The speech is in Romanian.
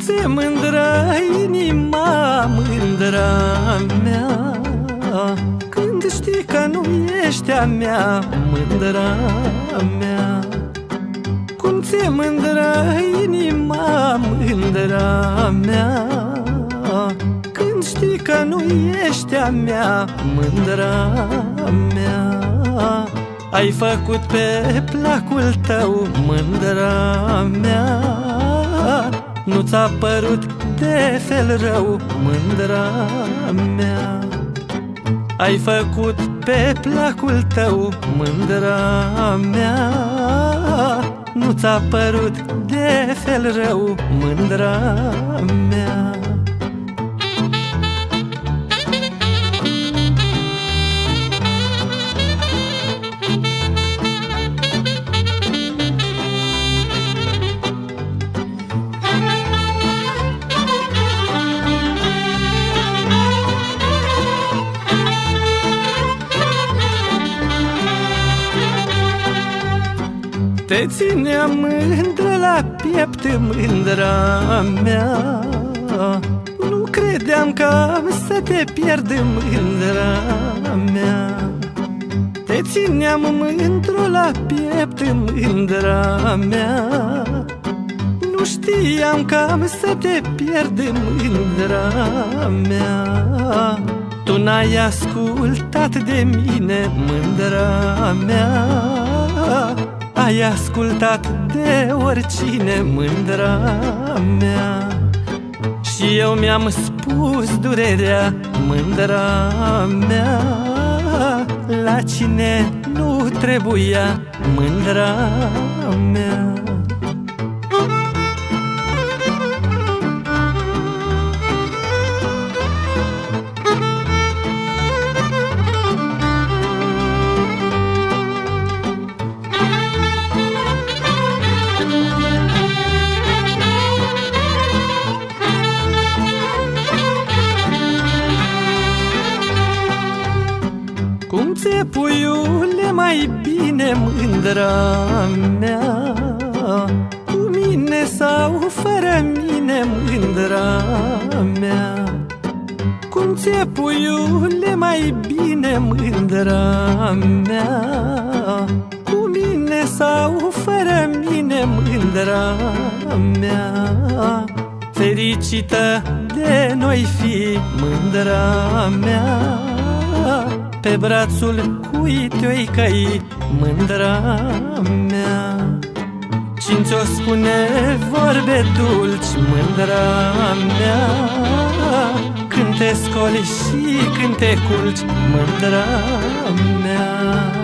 se mândră inima mândra mea. Când știi că nu ești a mea mândra mea. Cum ți-e mândră inima mândra mea? Când știi că nu ești a mea mândra mea. Ai făcut pe placul tău mândra mea Nu ți-a părut de fel rău mândra mea. Ai făcut pe placul tău mândra mea. Nu ți-a părut de fel rău mândra mea Te țineam mândră la piept mândra mea. Nu credeam că am să te pierd mândra mea. Te țineam mândră la piept mândra mea. Nu știam că am să te pierd mândra mea. Tu n-ai ascultat de mine mândra mea ai ascultat de oricine mândra mea. Și eu mi-am spus durerea mândra mea. La cine nu trebuia mândra mea puiule mai bine mândra mea. Cu mine sau fără mine mândra mea. Cum ți-e puiule mai bine mândra mea. Cu mine sau fără mine mândra mea. Fericită de noi fi mândra mea pe brațul cui te-oi căi mândra mea. Cine ți-o spune vorbe dulci mândra mea. Când te scoli și când te culci mândra mea